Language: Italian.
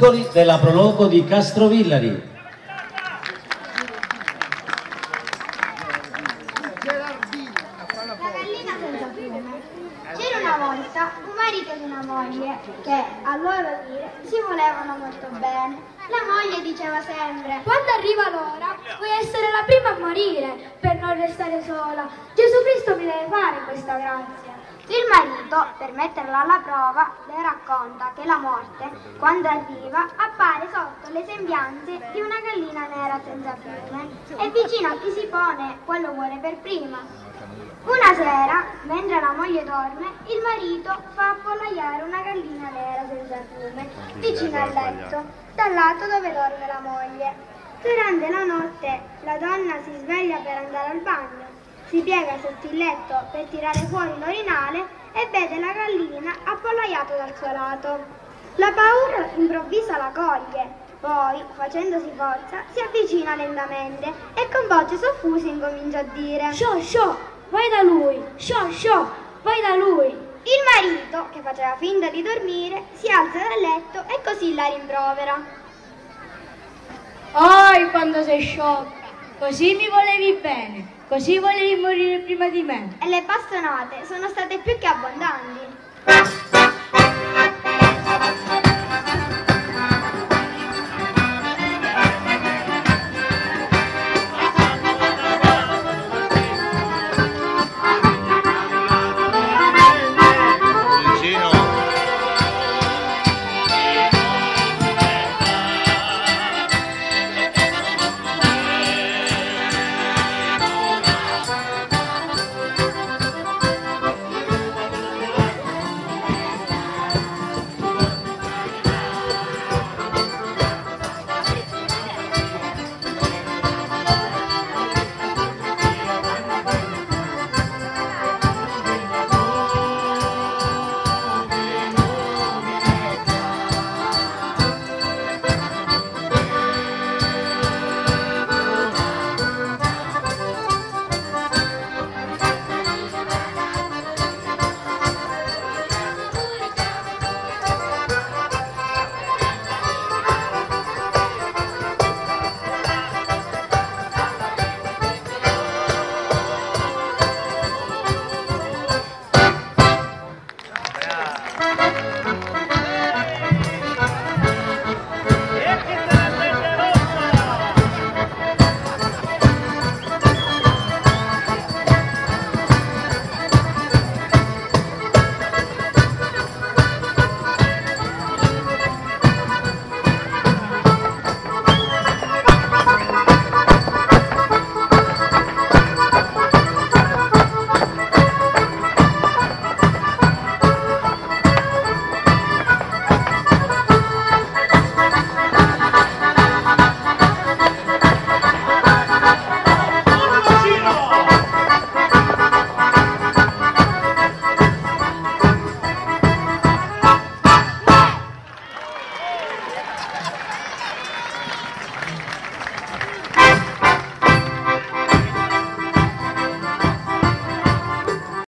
piccoli della Proloco di Castrovillari. C'era una volta un marito ed una moglie che, a loro dire, si volevano molto bene. La moglie diceva sempre, Quando arriva l'ora, vuoi essere la prima a morire per non restare sola. Gesù Cristo mi deve fare questa grazia. Marito, per metterla alla prova, le racconta che la morte, quando arriva, appare sotto le sembianze di una gallina nera senza piume e vicino a chi si pone, quello muore per prima. Una sera, mentre la moglie dorme, il marito fa appollaiare una gallina nera senza piume vicino al letto, dal lato dove dorme la moglie. Durante la notte la donna si sveglia per andare al bagno, si piega sotto il letto per tirare fuori l'orinale e vede la gallina appollaiata dal suo lato. La paura improvvisa la coglie, poi, facendosi forza, si avvicina lentamente e con voce soffusa incomincia a dire Sciò, sciò, vai da lui. Sciò, sciò, vai da lui. Il marito, che faceva finta di dormire, si alza dal letto e così la rimprovera. Oh, quando sei sciocca. Così mi volevi bene. Così volevi morire prima di me. E le bastonate sono state più che abbondanti.